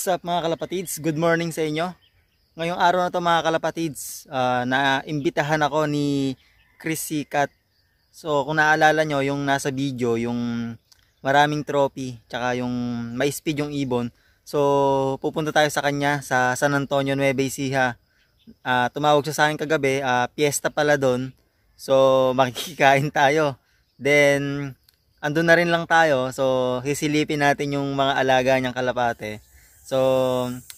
What's up mga kalapatids? Good morning sa inyo. Ngayong araw na to mga kalapatids, uh, na-imbitahan ako ni Chris Sikat. So kung naalala nyo, yung nasa video, yung maraming trophy, tsaka yung may speed yung ibon. So pupunta tayo sa kanya sa San Antonio, Nueva Ecija. Uh, tumawag siya sa akin kagabi, uh, piyesta pala doon. So makikikain tayo. Then andun na rin lang tayo. So hisilipin natin yung mga alaga niyang kalapate. So,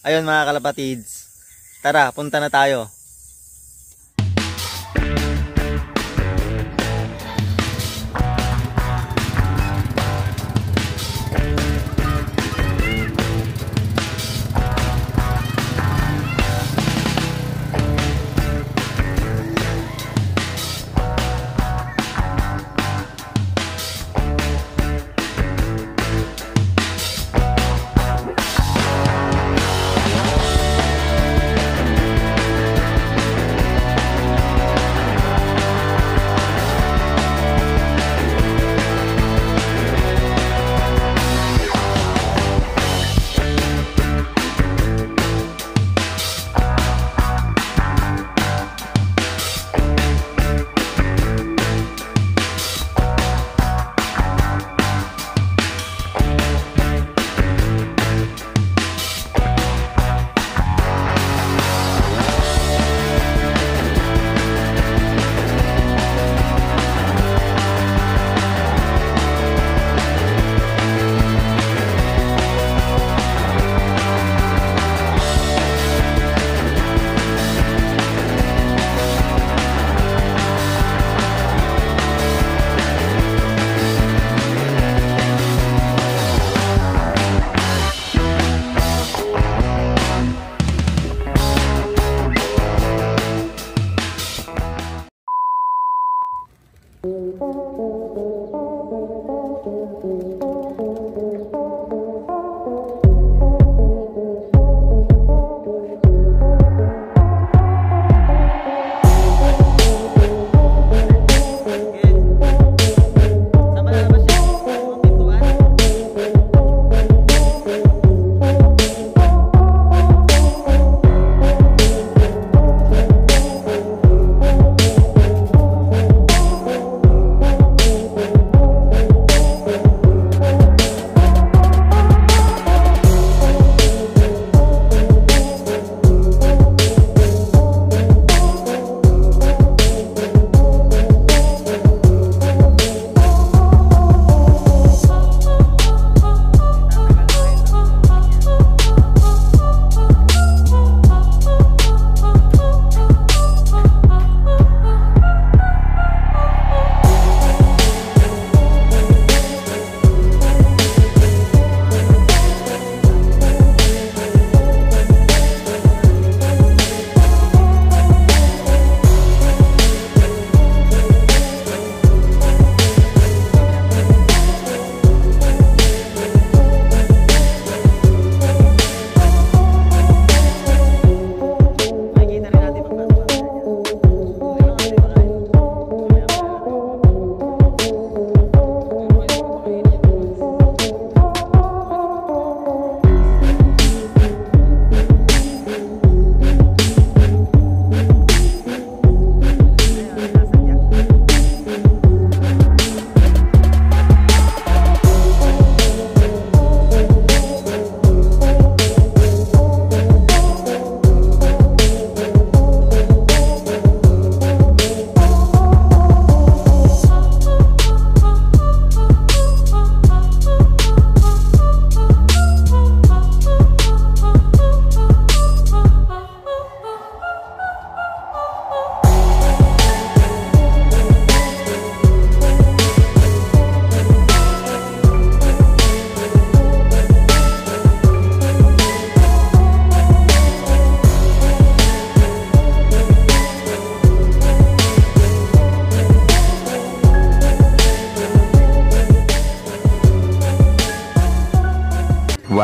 ayun mga kalapatids. Tara, punta na tayo.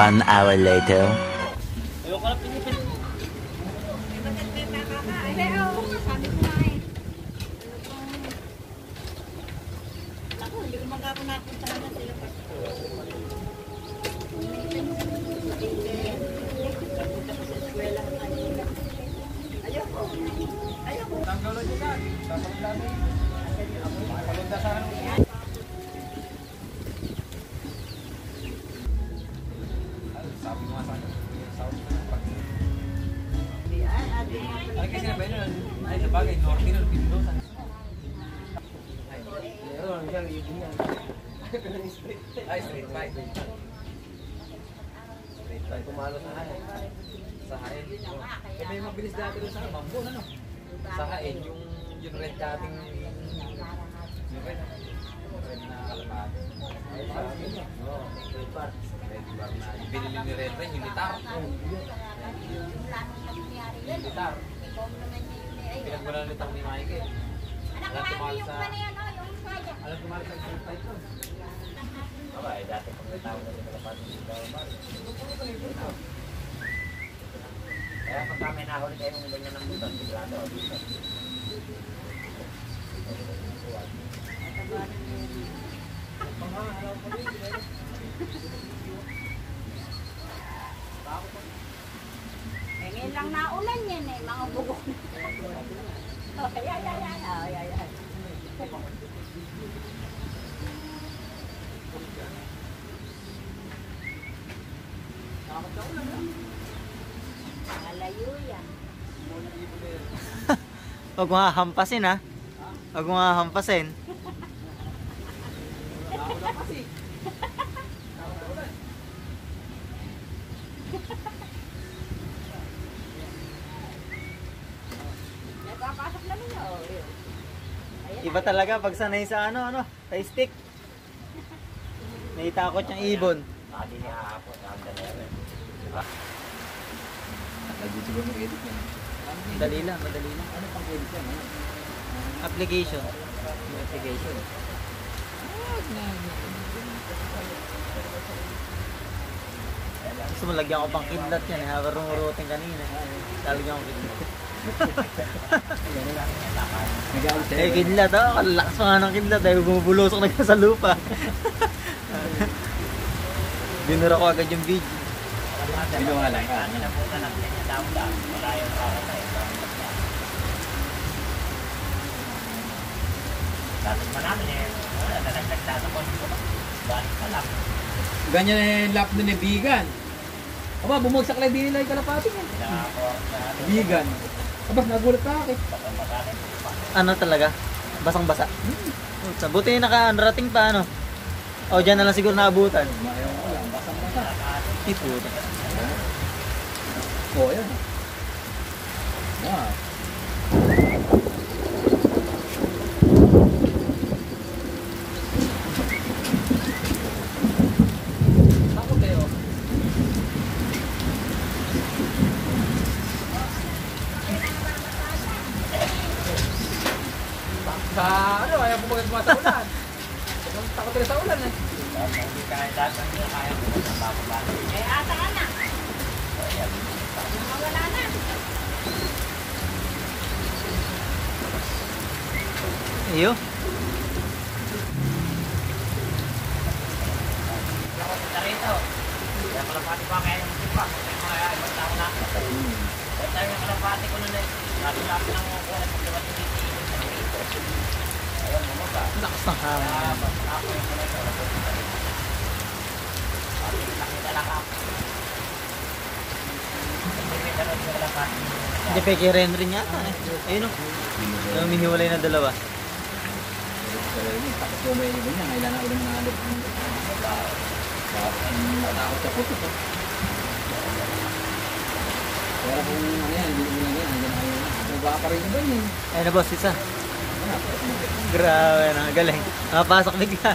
One hour later. Ayoko. Ayoko. Tanggalan niyo na. Tanggalan niyo. Kalunda sa Ay, sa bagay, Norte nun, Pindosa. Ay, yun, yan, yun yan. Ay, street fight. Street fight. Pumalo sa hain. Sa hain. Eh, may mabilis dati doon sa Bambon, ano? Sa hain, yung, yung red dating, yung red, yung red na kalapate. Ay, sa akin, oo, red bar. Red bar na, yung binili ni Red Red, yung litar. Yung litar. Pinagmula ng litar ni Mike eh. Alam tumalo sa... Alam tumalo sa street fight doon. Aba, eh, dati pag may tao na rin kalapati sa Bawal. Kaya pagka may nahuli kayo ng ganyan ng butas, sigurado. Eh, ngayon lang naulan yan eh, mga bugong. Ay, ay, ay, ay, ay, ay, ay. Malayo yan. Huwag mo hahampasin ha. Huwag mo hahampasin. Nagpapasok na ninyo. Oh, yun. Ayan. Iba talaga pag sanay sa ano, ano, sa stick. Naitakot yung ibon. Hindi niya hahapon, ang. Lagi siguro mag-edit yan. Madali lang, madali lang. Ano pang edit yan? Ano? Application. Application. Gusto mo lagyan ko pang kidlat yan. Habang rumurutin kanina. Lalagyan ko kidlat. Eh, kidlat oh. Kalakas pa nga ng kidlat. Dahil bumubulosok na ka sa lupa. Binura ko agad yung video. Bilo nga lang. Ano na po na lang, daw-daw. Wala yung kakatay. Dapat pa namin eh, wala, nadagdag na ako. Balik pa lang. Ganyan eh, lap nun eh, vegan. Aba, bumagsak lang din nila yung kalapati niya. Aba, nagulat ka ako. Ano talaga? Basang-basa. Sa buti naka narating pa ano. O dyan na lang siguro naabutan. Ayaw ko lang, basang-basa. Puta. Oo, yan. Wow. Ako kayo. Sa ano, ayaw ko magagawa sa ulan. Takot rin sa ulan eh. Hindi kaya lahat ng nila kaya ko sa bababa. Eh, ata ka na. Wala na. Iyo. Ako sa rito. Kaya kalapati pa kaya yung tipa. Kaya mga ibang tao na. Kaya tayo yung kalapati ko nun eh. Lapi-lapi lang ako titi. Lakas ng hangin. Ako yung ako. Yung. Hindi peke rin rin yata eh. Ayun o. Yung humihiwalay na dalawa. Tapos po may ibon niya, kailan na ulit na alip. Natakot sa puto. Pero kung ano yan, hindi mo na yan, pa rin iba yun. Ayun na boss, isa. Grabe na, galing. Nakapasok bigla.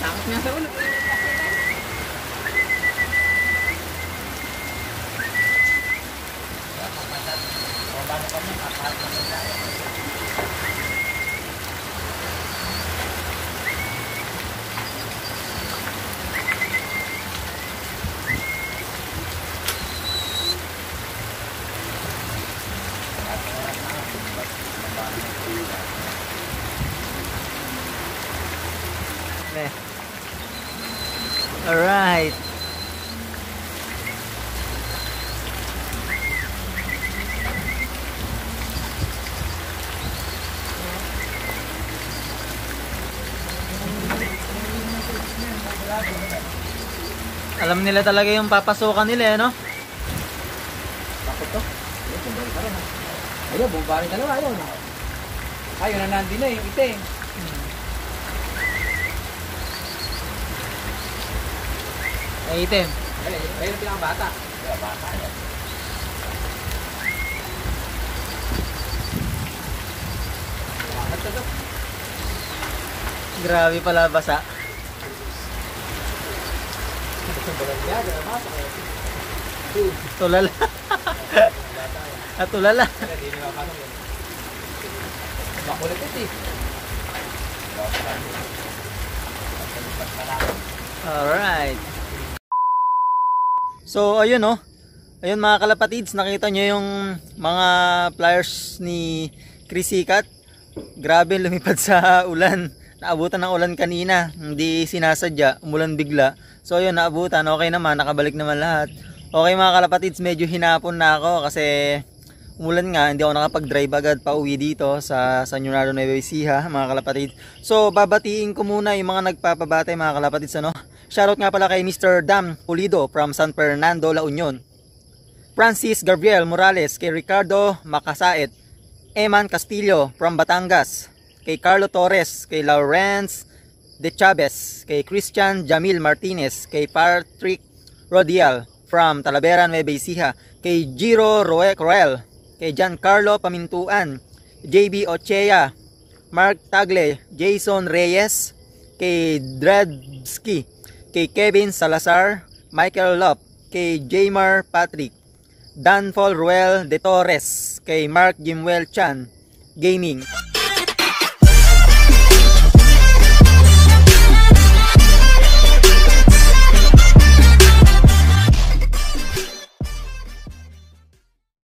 Takot niya sa ulo. Eh. night. Alam nila talaga yung papasukan nila eh, no? Takot to. Ayun, bumbari ka rin. Ayun, bumbari ka rin. Ayun. Nanandi na yung itim. Hmm. Itim. Ayun, ayun yung pinakabata. Ka to? Grabe pala basa. Tulala. At tulala. Mapasok yun. Makulit ito eh. Alright. So, ayun no. Ayun mga kalapatids, nakita nyo yung mga flyers ni Chris Sikat. Grabe lumipad sa ulan. Naabutan ng ulan kanina. Hindi sinasadya. Umulan bigla. So ayun, naabutan. Okay naman. Nakabalik naman lahat. Okay mga kalapatids, medyo hinapon na ako kasi umulan nga. Hindi ako nakapag-drive agad pa uwi dito sa San Leonardo Nueva Ecija, mga kalapatids. So babatiin ko muna yung mga nagpapabatay mga kalapatids. Ano? Shoutout nga pala kay Mr. Dam Pulido from San Fernando, La Union. Francis Gabriel Morales, kay Ricardo Macasaet, Eman Castillo from Batangas, kay Carlo Torres, kay Lawrence De Chavez, kay Christian Jamil Martinez, kay Patrick Rodial from Talavera, Nueva Ecija, kay Giro Roe Roel, kay Giancarlo Pamintuan, JB Ochea, Mark Tagle, Jason Reyes, kay Dredski, kay Kevin Salazar, Michael Lop, kay Jamar Patrick, Danfol Ruel de Torres, kay Mark Jimwell Chan, Gaming,